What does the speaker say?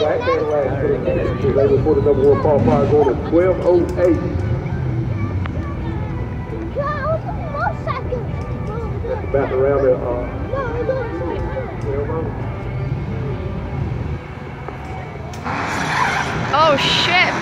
back there last minute. They reported number one qualifier, going to 12.08. Back around there. uh, Oh shit!